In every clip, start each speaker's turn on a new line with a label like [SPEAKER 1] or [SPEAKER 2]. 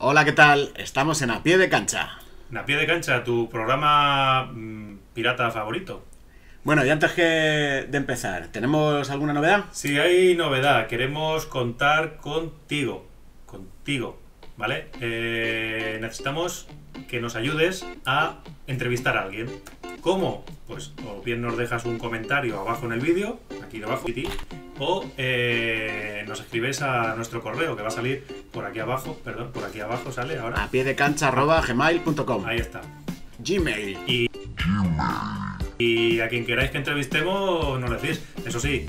[SPEAKER 1] Hola, ¿qué tal? Estamos en A Pie de Cancha.
[SPEAKER 2] En A Pie de Cancha, tu programa mm, pirata favorito.
[SPEAKER 1] Bueno, y antes que de empezar, ¿tenemos alguna novedad?
[SPEAKER 2] Si hay novedad, queremos contar contigo. Contigo, ¿vale? Eh, necesitamos que nos ayudes a entrevistar a alguien. ¿Cómo? Pues o bien nos dejas un comentario abajo en el vídeo, aquí debajo, o eh, nos escribes a nuestro correo que va a salir por aquí abajo, perdón, por aquí abajo sale ahora.
[SPEAKER 1] A pie de cancha arroba gmail.com.
[SPEAKER 2] Ahí está.
[SPEAKER 1] Gmail.
[SPEAKER 2] Y, y a quien queráis que entrevistemos, nos decís. Eso sí,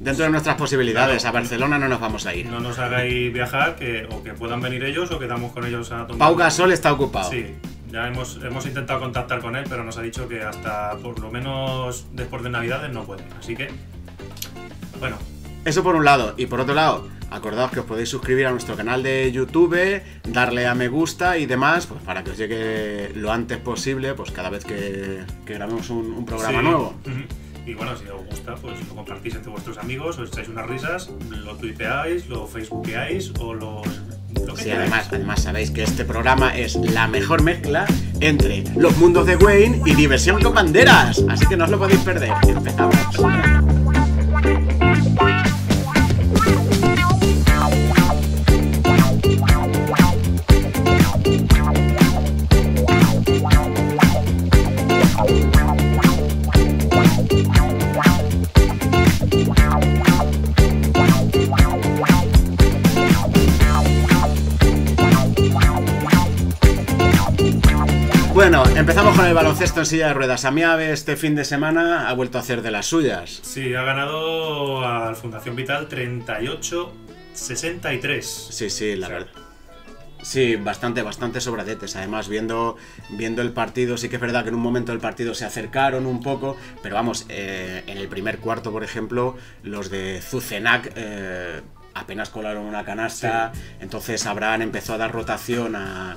[SPEAKER 1] Dentro de nuestras posibilidades,
[SPEAKER 2] Claro.
[SPEAKER 1] a Barcelona no nos vamos a ir.
[SPEAKER 2] no nos hagáis viajar, que, o que puedan venir ellos o quedamos con ellos a tomar.
[SPEAKER 1] Pau Gasol está ocupado.
[SPEAKER 2] Sí, ya hemos, hemos intentado contactar con él, pero nos ha dicho que hasta por lo menos después de Navidades no puede. Así que, bueno,
[SPEAKER 1] Eso por un lado. Y por otro lado, acordaos que os podéis suscribir a nuestro canal de YouTube, darle a me gusta y demás, pues para que os llegue lo antes posible, pues cada vez que, que grabemos un, un programa
[SPEAKER 2] sí.
[SPEAKER 1] nuevo.
[SPEAKER 2] Y bueno, si os gusta, pues lo compartís entre vuestros amigos, os echáis unas risas, lo tuiteáis, lo facebookeáis o lo, lo que
[SPEAKER 1] Sí, además, además sabéis que este programa es la mejor mezcla entre los mundos de Wayne y diversión con banderas. Así que no os lo podéis perder. Empezamos. Empezamos con el baloncesto en silla de ruedas. Amiabe este fin de semana ha vuelto a hacer de las suyas.
[SPEAKER 2] Sí, ha ganado al Fundación Vital 38-63.
[SPEAKER 1] Sí, sí, la
[SPEAKER 2] O sea,
[SPEAKER 1] verdad. Sí, bastante, bastante sobradetes. Además, viendo, viendo el partido, sí que es verdad que en un momento del partido se acercaron un poco, pero vamos, eh, en el primer cuarto, por ejemplo, los de Zucenac eh, apenas colaron una canasta, entonces Abraham empezó a dar rotación a-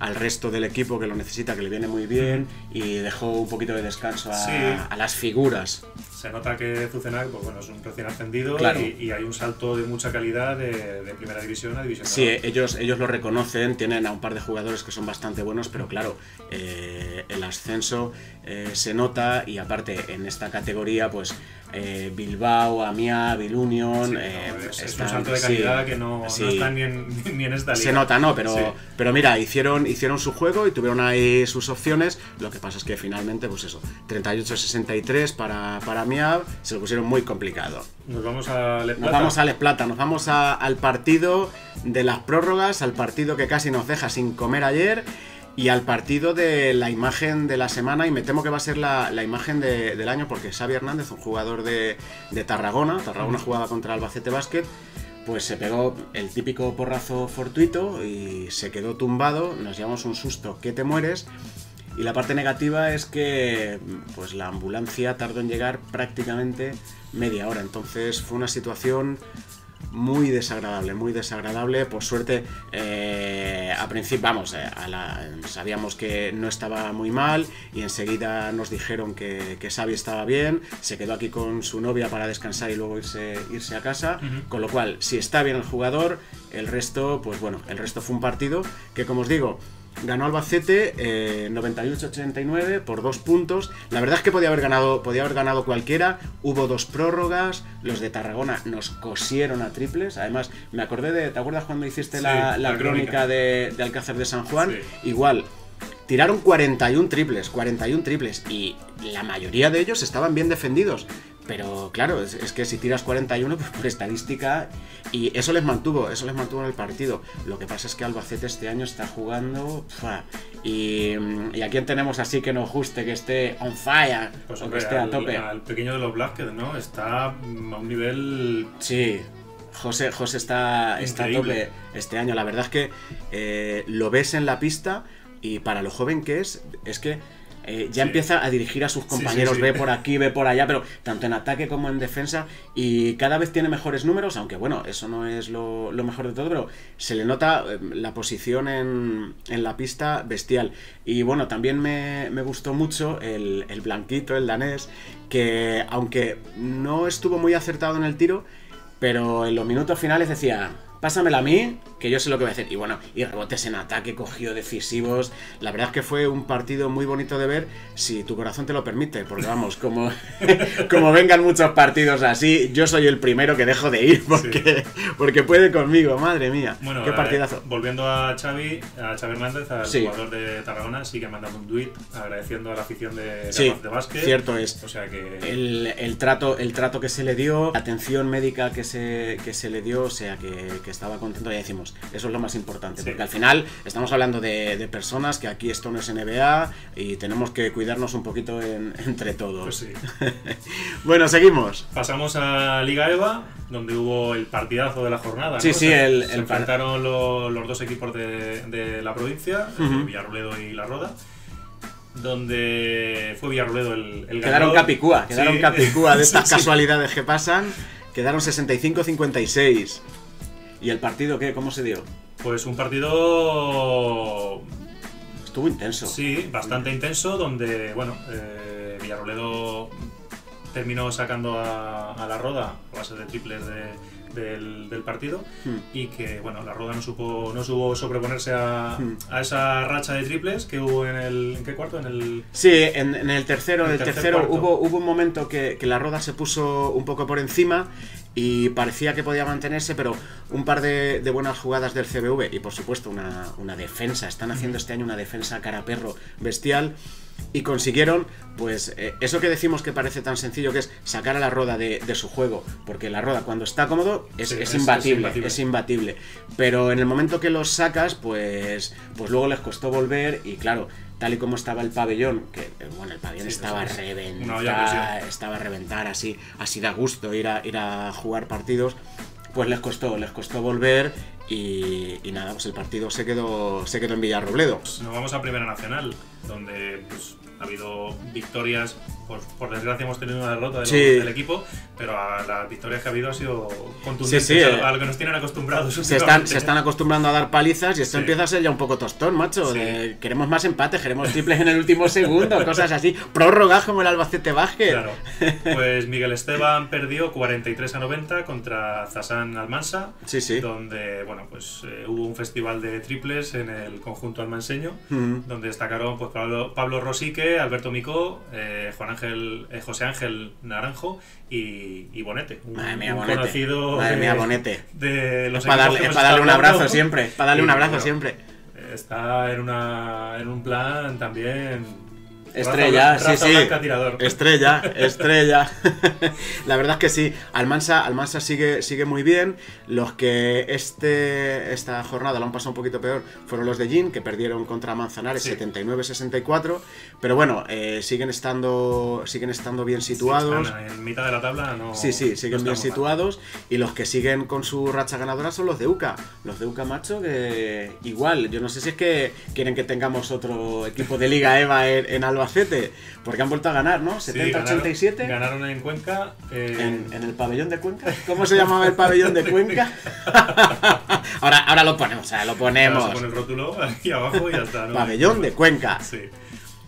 [SPEAKER 1] al resto del equipo que lo necesita, que le viene muy bien, y dejó un poquito de descanso a,
[SPEAKER 2] Sí.
[SPEAKER 1] a las figuras.
[SPEAKER 2] Se nota que Zucenac pues, bueno, es un recién ascendido
[SPEAKER 1] Claro.
[SPEAKER 2] y, y hay un salto de mucha calidad de, de primera división a división
[SPEAKER 1] Sí, ellos, ellos lo reconocen, tienen a un par de jugadores que son bastante buenos, pero claro, eh, el ascenso eh, se nota y aparte en esta categoría, pues eh, Bilbao, Amia, Bilunion,
[SPEAKER 2] Sí,
[SPEAKER 1] eh,
[SPEAKER 2] no, es, es
[SPEAKER 1] están-
[SPEAKER 2] un salto de
[SPEAKER 1] sí,
[SPEAKER 2] calidad que no, no
[SPEAKER 1] sí.
[SPEAKER 2] está ni en, ni en esta liga.
[SPEAKER 1] Se nota, ¿no? Pero,
[SPEAKER 2] Sí.
[SPEAKER 1] pero mira, hicieron, hicieron su juego y tuvieron ahí sus opciones. Lo que pasa es que finalmente, pues eso, 38-63 para, para Miab, se lo pusieron muy complicado.
[SPEAKER 2] Nos vamos a Les
[SPEAKER 1] Nos
[SPEAKER 2] Plata.
[SPEAKER 1] vamos a Les Plata, nos vamos a- al partido de las prórrogas, al partido que casi nos deja sin comer ayer y al partido de la imagen de la semana y me temo que va a ser la, la imagen de- del año porque Xavi Hernández, un jugador de, de Tarragona, Tarragona jugaba contra Albacete Basket, pues se pegó el típico porrazo fortuito y se quedó tumbado, nos llevamos un susto que te mueres. Y la parte negativa es que pues la ambulancia tardó en llegar prácticamente media hora. Entonces fue una situación muy desagradable, muy desagradable. Por suerte, eh, a principio, vamos, eh, a la- sabíamos que no estaba muy mal y enseguida nos dijeron que, que Xavi estaba bien. Se quedó aquí con su novia para descansar y luego irse, irse a casa. Con lo cual, si está bien el jugador, el resto, pues bueno, el resto fue un partido que, como os digo, ganó Albacete eh, 98-89 por dos puntos. La verdad es que podía haber ganado, podía haber ganado cualquiera. Hubo dos prórrogas. Los de Tarragona nos cosieron a triples. Además, me acordé de. ¿Te acuerdas cuando hiciste
[SPEAKER 2] Sí,
[SPEAKER 1] la, la
[SPEAKER 2] la
[SPEAKER 1] crónica
[SPEAKER 2] crónica.
[SPEAKER 1] de, de Alcázar de San Juan?
[SPEAKER 2] Sí.
[SPEAKER 1] Igual. Tiraron 41 triples, 41 triples y la mayoría de ellos estaban bien defendidos. Pero claro, es, es que si tiras 41 pues por estadística y eso les mantuvo, eso les mantuvo en el partido. Lo que pasa es que Albacete este año está jugando y, y a quién tenemos así que nos guste, que esté on fire
[SPEAKER 2] Pues,
[SPEAKER 1] o que esté a
[SPEAKER 2] al,
[SPEAKER 1] tope.
[SPEAKER 2] al pequeño de los Blázquez, ¿no? Está a un nivel
[SPEAKER 1] Sí, José, José está, está a tope este año. La verdad es que eh, lo ves en la pista y para lo joven que es, es que eh, ya
[SPEAKER 2] Sí.
[SPEAKER 1] empieza a dirigir a sus compañeros,
[SPEAKER 2] sí.
[SPEAKER 1] ve por aquí, ve por allá, pero tanto en ataque como en defensa y cada vez tiene mejores números, aunque bueno, eso no es lo, lo mejor de todo, pero se le nota eh, la posición en, en la pista bestial. Y bueno, también me, me gustó mucho el, el blanquito, el danés, que aunque no estuvo muy acertado en el tiro, pero en los minutos finales decía, pásamela a mí, que yo sé lo que voy a hacer. Y bueno, y rebotes en ataque, cogió decisivos. La verdad es que fue un partido muy bonito de ver, si tu corazón te lo permite, porque vamos, como, como vengan muchos partidos así, yo soy el primero que dejo de ir porque, porque puede conmigo, madre mía.
[SPEAKER 2] Bueno,
[SPEAKER 1] qué
[SPEAKER 2] eh,
[SPEAKER 1] partidazo.
[SPEAKER 2] volviendo a Xavi, a Xavi Hernández, al
[SPEAKER 1] Sí.
[SPEAKER 2] jugador de Tarragona, sí que ha mandado un tuit agradeciendo a la afición de, de,
[SPEAKER 1] Sí,
[SPEAKER 2] de básquet.
[SPEAKER 1] cierto es.
[SPEAKER 2] O sea que
[SPEAKER 1] El, el trato, el trato que se le dio, la atención médica que se, que se le dio, o sea, que, que estaba contento, ya decimos, eso es lo más importante,
[SPEAKER 2] Sí.
[SPEAKER 1] porque al final estamos hablando de, de personas que aquí esto no es NBA y tenemos que cuidarnos un poquito en- entre todos.
[SPEAKER 2] pues sí.
[SPEAKER 1] Bueno, seguimos.
[SPEAKER 2] Pasamos a Liga EVA, donde hubo el partidazo de la jornada. ¿no?
[SPEAKER 1] Sí, sí,
[SPEAKER 2] Se-
[SPEAKER 1] el-
[SPEAKER 2] se
[SPEAKER 1] el
[SPEAKER 2] enfrentaron lo- los dos equipos de, de la provincia, eh,
[SPEAKER 1] Ujú.
[SPEAKER 2] Villarroledo y La Roda, donde fue Villarroledo el, el
[SPEAKER 1] Quedaron
[SPEAKER 2] ganador.
[SPEAKER 1] capicúa, quedaron
[SPEAKER 2] Sí.
[SPEAKER 1] capicúa de estas
[SPEAKER 2] Sí, sí.
[SPEAKER 1] casualidades que pasan. Quedaron 65-56. ¿Y el partido qué? ¿Cómo se dio?
[SPEAKER 2] Pues un partido
[SPEAKER 1] Estuvo intenso.
[SPEAKER 2] Sí, bastante intenso, donde, bueno, eh, Villarroledo terminó sacando a, a la Roda a base de triples de- del, del partido
[SPEAKER 1] Hmm.
[SPEAKER 2] y que, bueno, la Roda no supo, no supo sobreponerse a,
[SPEAKER 1] Hmm.
[SPEAKER 2] a esa racha de triples que hubo en el... ¿En qué cuarto? En el...
[SPEAKER 1] Sí, en, en el tercero, en
[SPEAKER 2] El
[SPEAKER 1] el
[SPEAKER 2] tercer
[SPEAKER 1] tercero
[SPEAKER 2] cuarto.
[SPEAKER 1] hubo, hubo un momento que, que la roda se puso un poco por encima y parecía que podía mantenerse, pero un par de, de buenas jugadas del CBV y por supuesto una, una defensa, están haciendo este año una defensa cara perro bestial y consiguieron, pues, eh, eso que decimos que parece tan sencillo, que es sacar a la roda de, de su juego, porque la roda cuando está cómodo es,
[SPEAKER 2] Sí,
[SPEAKER 1] es
[SPEAKER 2] es- es
[SPEAKER 1] imbatible,
[SPEAKER 2] imbatible.
[SPEAKER 1] es imbatible. Pero en el momento que los sacas, pues, pues luego les costó volver y claro, tal y como estaba el pabellón, que eh, bueno, el pabellón
[SPEAKER 2] Sí,
[SPEAKER 1] estaba a reventar,
[SPEAKER 2] presión.
[SPEAKER 1] estaba a reventar, así, así da gusto ir a, ir a jugar partidos, pues les costó, les costó volver y, y nada, pues el partido se quedó, se quedó en Villarrobledo.
[SPEAKER 2] Pues nos vamos a Primera Nacional, donde pues, ha habido victorias, por, por desgracia hemos tenido una derrota de los-
[SPEAKER 1] Sí.
[SPEAKER 2] del equipo, pero a las victorias que ha habido ha sido contundentes
[SPEAKER 1] Sí, sí,
[SPEAKER 2] a,
[SPEAKER 1] eh.
[SPEAKER 2] a lo que nos tienen acostumbrados.
[SPEAKER 1] Se están, se están acostumbrando a dar palizas y esto empieza a ser ya un poco tostón, macho. De, queremos más empate, queremos triples en el último segundo, cosas así. Prórrogas como el Albacete Basket.
[SPEAKER 2] Claro. Pues Miguel Esteban perdió 43 a 90 contra Zasan Almansa, donde bueno, pues eh, hubo un festival de triples en el conjunto almanseño, donde destacaron pues, Pablo, Pablo Rosique, Alberto Micó, eh, Juan Ángel, eh, José Ángel Naranjo y, y Bonete, un,
[SPEAKER 1] Madre mía,
[SPEAKER 2] un
[SPEAKER 1] Bonete.
[SPEAKER 2] conocido
[SPEAKER 1] Madre
[SPEAKER 2] de,
[SPEAKER 1] mía, Bonete.
[SPEAKER 2] de los
[SPEAKER 1] Es para darle, es para darle un abrazo
[SPEAKER 2] hablando.
[SPEAKER 1] siempre. Para darle un
[SPEAKER 2] Y,
[SPEAKER 1] abrazo
[SPEAKER 2] bueno,
[SPEAKER 1] siempre.
[SPEAKER 2] Está en, una, en un plan también...
[SPEAKER 1] Estrella, sí, sí.
[SPEAKER 2] tirador.
[SPEAKER 1] Estrella, estrella. La verdad es que sí. Almansa, Almansa sigue, sigue muy bien. Los que este, esta jornada lo han pasado un poquito peor fueron los de Jin, que perdieron contra Manzanares
[SPEAKER 2] Sí.
[SPEAKER 1] 79-64. Pero bueno, eh, siguen, estando, siguen estando bien situados.
[SPEAKER 2] En mitad de la tabla, no.
[SPEAKER 1] Sí, sí,
[SPEAKER 2] no
[SPEAKER 1] siguen bien
[SPEAKER 2] mal.
[SPEAKER 1] situados. Y los que siguen con su racha ganadora son los de UCA. Los de UCA, macho, que igual. Yo no sé si es que quieren que tengamos otro equipo de Liga EVA en, en Albacete. Porque han vuelto a ganar, ¿no?
[SPEAKER 2] Sí,
[SPEAKER 1] 70-87.
[SPEAKER 2] Ganaron, ganaron en Cuenca. eh,
[SPEAKER 1] En, en el pabellón de Cuenca. ¿Cómo se llamaba el pabellón de Cuenca? ahora, ahora lo ponemos, o sea, lo
[SPEAKER 2] ahora
[SPEAKER 1] ponemos.
[SPEAKER 2] se pone el rótulo aquí abajo y ya está. ¿no?
[SPEAKER 1] Pabellón de Cuenca.
[SPEAKER 2] Sí.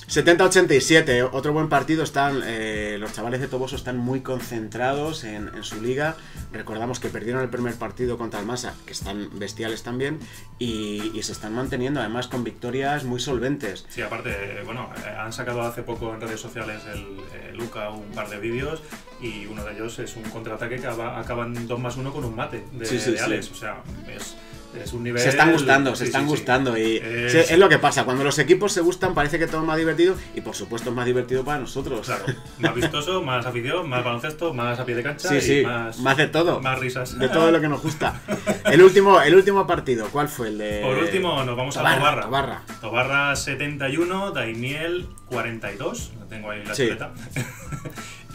[SPEAKER 1] 70-87, otro buen partido. Están, eh, los chavales de Toboso están muy concentrados en, en su liga. Recordamos que perdieron el primer partido contra el que están bestiales también, y, y se están manteniendo además con victorias muy solventes.
[SPEAKER 2] Sí, aparte, bueno, eh, han sacado hace poco en redes sociales el, eh, Luca un par de vídeos y uno de ellos es un contraataque que acaba- acaban 2 más 1 con un mate de,
[SPEAKER 1] Sí, sí,
[SPEAKER 2] de
[SPEAKER 1] sí.
[SPEAKER 2] Alex. O sea, es, es un nivel.
[SPEAKER 1] Se están gustando, se
[SPEAKER 2] sí,
[SPEAKER 1] están
[SPEAKER 2] sí,
[SPEAKER 1] gustando. Y
[SPEAKER 2] Es-
[SPEAKER 1] es lo que pasa, cuando los equipos se gustan parece que todo es más divertido y por supuesto es más divertido para nosotros.
[SPEAKER 2] Claro, más vistoso, más afición, más baloncesto, más a pie de cancha
[SPEAKER 1] Sí,
[SPEAKER 2] y
[SPEAKER 1] sí,
[SPEAKER 2] más,
[SPEAKER 1] más de todo.
[SPEAKER 2] más risas.
[SPEAKER 1] De todo lo que nos gusta. El último, el último partido, ¿cuál fue el de...?
[SPEAKER 2] Por último, nos vamos
[SPEAKER 1] Tobarra,
[SPEAKER 2] a Tobarra.
[SPEAKER 1] Tobarra.
[SPEAKER 2] Tobarra 71, Daimiel 42. Lo tengo ahí la chuleta.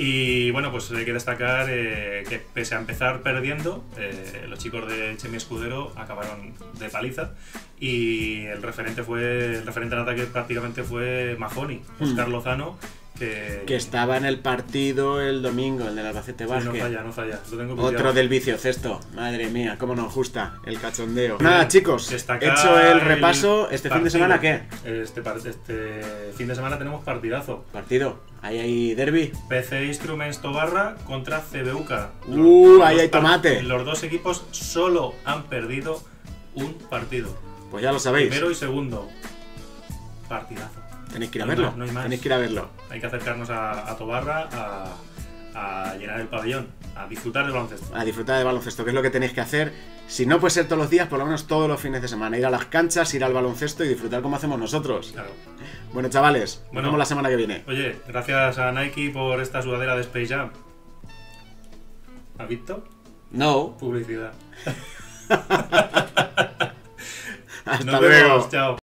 [SPEAKER 2] Y bueno, pues hay que destacar eh, que pese a empezar perdiendo, eh, los chicos de Chemi Escudero acabaron de paliza. Y el referente fue el referente en ataque prácticamente fue Mahoney,
[SPEAKER 1] Hmm.
[SPEAKER 2] Oscar Lozano, Que,
[SPEAKER 1] Que estaba en el partido el domingo, el del Albacete
[SPEAKER 2] Sí, no
[SPEAKER 1] Vázquez.
[SPEAKER 2] falla, no falla. Lo tengo
[SPEAKER 1] Otro del vicio cesto. Madre mía, cómo nos gusta el cachondeo. Nada, chicos,
[SPEAKER 2] Destacar
[SPEAKER 1] hecho el repaso. ¿Este fin de
[SPEAKER 2] partido.
[SPEAKER 1] semana qué?
[SPEAKER 2] Este, este fin de semana tenemos partidazo.
[SPEAKER 1] Partido. Ahí hay derby.
[SPEAKER 2] PC Instruments Tobarra contra CBUK.
[SPEAKER 1] Uh, ahí hay tomate.
[SPEAKER 2] Los dos equipos solo han perdido un partido.
[SPEAKER 1] Pues ya lo sabéis.
[SPEAKER 2] Primero y segundo. Partidazo.
[SPEAKER 1] Tenéis que ir a
[SPEAKER 2] no
[SPEAKER 1] verlo.
[SPEAKER 2] más, no hay más.
[SPEAKER 1] Tenéis que ir a verlo.
[SPEAKER 2] Hay que acercarnos a, a Tobarra a, a llenar el pabellón, a disfrutar del baloncesto.
[SPEAKER 1] A disfrutar de baloncesto, que es lo que tenéis que hacer. Si no puede ser todos los días, por lo menos todos los fines de semana. Ir a las canchas, ir al baloncesto y disfrutar como hacemos nosotros.
[SPEAKER 2] Claro.
[SPEAKER 1] Bueno, chavales, nos
[SPEAKER 2] Bueno.
[SPEAKER 1] vemos la semana que viene.
[SPEAKER 2] Oye, gracias a Nike por esta sudadera de Space Jam. ¿Has visto?
[SPEAKER 1] No.
[SPEAKER 2] Publicidad.
[SPEAKER 1] Hasta
[SPEAKER 2] Nos
[SPEAKER 1] luego.
[SPEAKER 2] vemos, chao.